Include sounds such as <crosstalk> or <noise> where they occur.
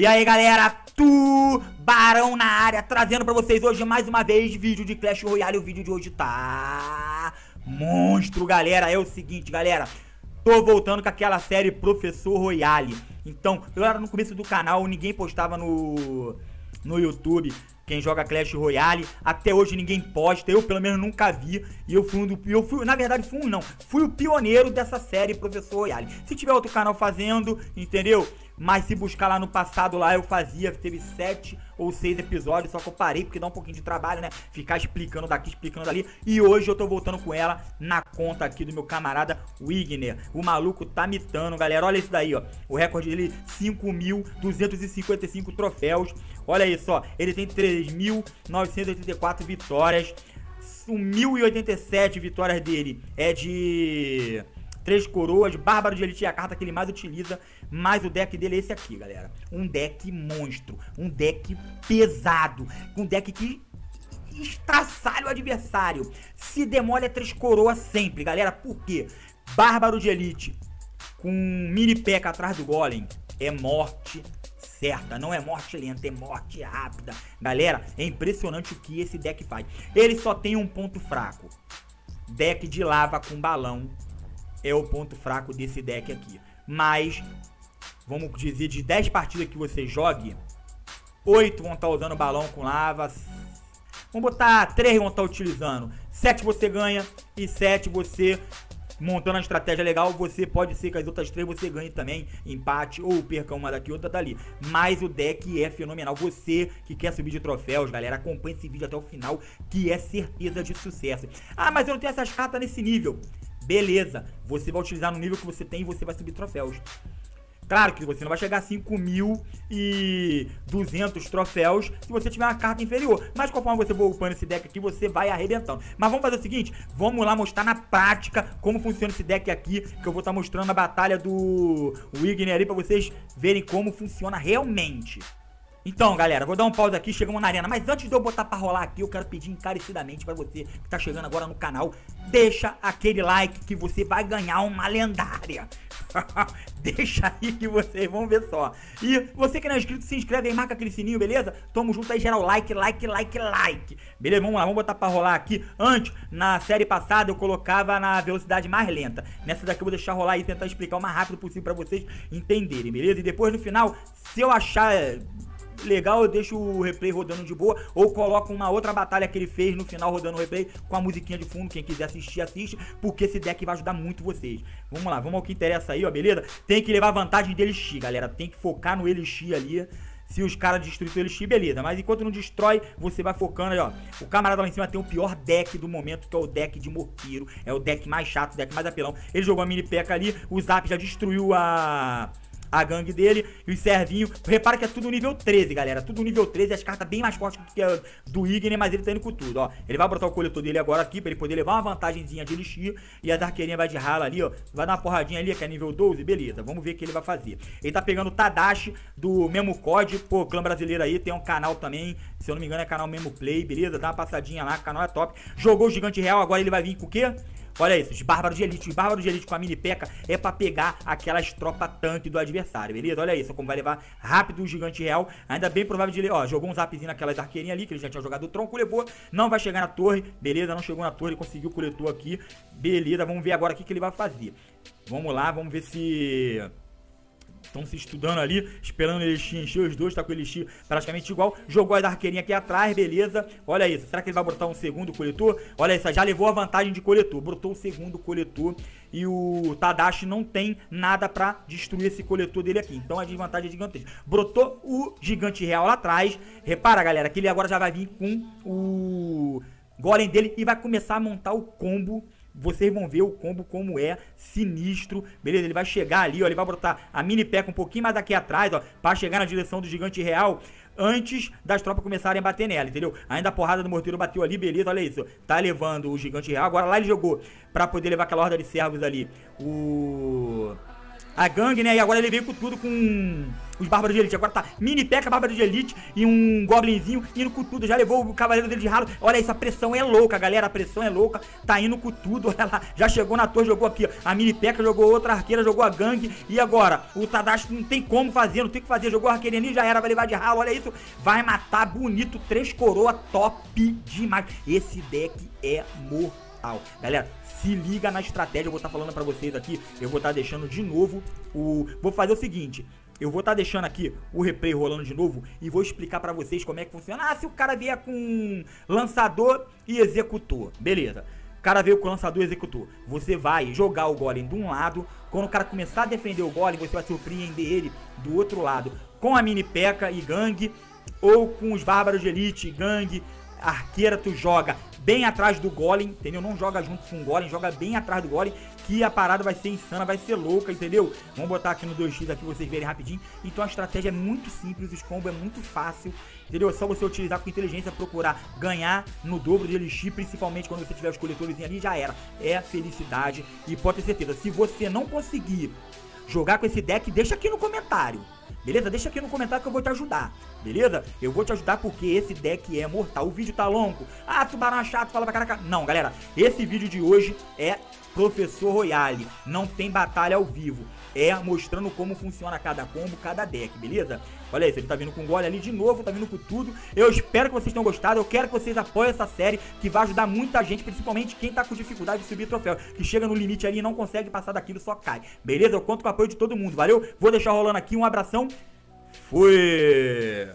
E aí galera, Tubarão na área, trazendo pra vocês hoje mais uma vez vídeo de Clash Royale. O vídeo de hoje tá monstro, galera. É o seguinte, galera, tô voltando com aquela série Professor Royale. Então, eu era no começo do canal, ninguém postava no, no YouTube quem joga Clash Royale. Até hoje ninguém posta, eu pelo menos nunca vi. E eu fui um do. Eu fui, na verdade, fui um não. Fui o pioneiro dessa série Professor Royale. Se tiver outro canal fazendo, entendeu? Mas se buscar lá no passado lá eu fazia, teve sete ou seis episódios, só que eu parei porque dá um pouquinho de trabalho, né? Ficar explicando daqui, explicando dali. E hoje eu tô voltando com ela na conta aqui do meu camarada Wigner. O maluco tá mitando, galera. Olha isso daí, ó. O recorde dele, 5.255 troféus. Olha isso, ó. Ele tem 3.984 vitórias. 1.087 vitórias dele é de Três coroas, Bárbaro de Elite é a carta que ele mais utiliza, mas o deck dele é esse aqui, galera. Um deck monstro, um deck pesado, um deck que estraçalha o adversário. Se demole é três coroas sempre, galera. Por quê? Bárbaro de Elite com mini peca atrás do golem é morte certa, não é morte lenta, é morte rápida. Galera, é impressionante o que esse deck faz. Ele só tem um ponto fraco. Deck de lava com balão é o ponto fraco desse deck aqui. Mas, vamos dizer, de 10 partidas que você jogue, 8 vão estar usando balão com lava. Vamos botar 3 vão estar utilizando. 7 você ganha e 7 você montando uma estratégia legal, você pode ser que as outras três você ganhe também, empate ou perca uma daqui outra dali. Mas o deck é fenomenal. Você que quer subir de troféus, galera, acompanhe esse vídeo até o final, que é certeza de sucesso. Ah, mas eu não tenho essas cartas nesse nível. Beleza, você vai utilizar no nível que você tem e você vai subir troféus. Claro que você não vai chegar a 5.200 troféus se você tiver uma carta inferior. Mas conforme você for upando esse deck aqui, você vai arrebentando. Mas vamos fazer o seguinte, vamos lá mostrar na prática como funciona esse deck aqui, que eu vou estar tá mostrando a batalha do Wigner ali pra vocês verem como funciona realmente. Então, galera, vou dar um pause aqui, chegamos na arena. Mas antes de eu botar pra rolar aqui, eu quero pedir encarecidamente pra você que tá chegando agora no canal, deixa aquele like que você vai ganhar uma lendária. <laughs> deixa aí que vocês vão ver só. E você que não é inscrito, se inscreve aí, marca aquele sininho, beleza? Tamo junto aí, geral, like, like, like, like. Beleza, vamos lá, vamos botar pra rolar aqui. Antes, na série passada, eu colocava na velocidade mais lenta. Nessa daqui eu vou deixar rolar e tentar explicar o mais rápido possível pra vocês entenderem, beleza? E depois, no final, se eu achar legal, eu deixo o replay rodando de boa, ou coloco uma outra batalha que ele fez no final rodando o replay com a musiquinha de fundo, quem quiser assistir, assiste, porque esse deck vai ajudar muito vocês. Vamos lá, vamos ao que interessa aí, ó, beleza? Tem que levar vantagem dele Elixir, galera, tem que focar no Elixir ali, se os caras destruírem o Elixir, beleza. Mas enquanto não destrói, você vai focando aí, ó. O camarada lá em cima tem o pior deck do momento, que é o deck de Morpiro. É o deck mais chato, o deck mais apelão. Ele jogou a mini peca ali, o Zap já destruiu a a gangue dele e os servinhos. Repara que é tudo nível 13, galera. Tudo nível 13. As cartas bem mais fortes do que a do Igner, mas ele tá indo com tudo, ó. Ele vai botar o coletor dele agora aqui pra ele poder levar uma vantagemzinha de elixir. E a arqueirinha vai de rala ali, ó. Vai dar uma porradinha ali, que é nível 12. Beleza, vamos ver o que ele vai fazer. Ele tá pegando o Tadashi do mesmo COD. Pô, clã brasileiro aí. Tem um canal também. Se eu não me engano, é canal Memo Play, beleza? Dá uma passadinha lá, o canal é top. Jogou o Gigante Real, agora ele vai vir com o quê? Olha isso, os bárbaros de elite. Os bárbaros de elite com a mini peca é pra pegar aquelas tropas tanque do adversário, beleza? Olha isso, como vai levar rápido o gigante real. Ainda bem provável de ó, jogou um zapzinho naquelas arqueirinhas ali, que ele já tinha jogado o tronco, levou. Não vai chegar na torre, beleza? Não chegou na torre, conseguiu o coletor aqui. Beleza, vamos ver agora o que, que ele vai fazer. Vamos lá, vamos ver se Estão se estudando ali, esperando ele encher os dois, tá com o Elixir praticamente igual. Jogou a arqueirinha aqui atrás, beleza. Olha isso, será que ele vai botar um segundo coletor? Olha isso, já levou a vantagem de coletor, botou o segundo coletor. E o Tadashi não tem nada pra destruir esse coletor dele aqui. Então a desvantagem é gigantesca. Brotou o gigante real lá atrás. Repara, galera, que ele agora já vai vir com o golem dele e vai começar a montar o combo vocês vão ver o combo como é sinistro, beleza? Ele vai chegar ali, ó, ele vai botar a mini peca um pouquinho mais daqui atrás, ó, para chegar na direção do gigante real. antes das tropas começarem a bater nela, entendeu? Ainda a porrada do morteiro bateu ali, beleza, olha isso. Tá levando o gigante real. Agora lá ele jogou pra poder levar aquela horda de servos ali. O a gangue, né? E agora ele veio com tudo com os Bárbaros de Elite. Agora tá mini peca, Bárbaro de Elite e um Goblinzinho indo com tudo. Já levou o Cavaleiro dele de ralo. Olha isso, a pressão é louca, galera. A pressão é louca. Tá indo com tudo. <laughs> Olha lá, já chegou na torre, jogou aqui. Ó. A mini peca jogou outra arqueira, jogou a gangue. E agora, o Tadashi não tem como fazer, não tem o que fazer. Jogou a arqueirinha já era, vai levar de ralo. Olha isso. Vai matar bonito. Três coroa top demais. Esse deck é mortal. Galera, se liga na estratégia, eu vou estar tá falando para vocês aqui. Eu vou estar tá deixando de novo o. Vou fazer o seguinte. Eu vou estar tá deixando aqui o replay rolando de novo e vou explicar para vocês como é que funciona. Ah, se o cara vier com lançador e executor. Beleza. O cara veio com lançador e executor. Você vai jogar o golem de um lado. Quando o cara começar a defender o golem, você vai surpreender ele do outro lado. Com a mini peca e gangue. Ou com os bárbaros de elite, gangue, arqueira, tu joga bem atrás do Golem, entendeu? Não joga junto com o Golem, joga bem atrás do Golem, que a parada vai ser insana, vai ser louca, entendeu? Vamos botar aqui no 2x aqui vocês verem rapidinho. Então a estratégia é muito simples, os combos é muito fácil, entendeu? É só você utilizar com inteligência, procurar ganhar no dobro de elixir, principalmente quando você tiver os coletores ali, já era. É felicidade e pode ter certeza, se você não conseguir jogar com esse deck, deixa aqui no comentário. Beleza? Deixa aqui no comentário que eu vou te ajudar. Beleza? Eu vou te ajudar porque esse deck é mortal. O vídeo tá longo. Ah, tubarão é chato, fala pra caraca. Não, galera. Esse vídeo de hoje é Professor Royale. Não tem batalha ao vivo. É mostrando como funciona cada combo, cada deck, beleza? Olha isso, ele tá vindo com gole ali de novo, tá vindo com tudo. Eu espero que vocês tenham gostado. Eu quero que vocês apoiem essa série, que vai ajudar muita gente, principalmente quem tá com dificuldade de subir troféu, que chega no limite ali e não consegue passar daquilo, só cai. Beleza? Eu conto com o apoio de todo mundo, valeu? Vou deixar rolando aqui, um abração. Fui!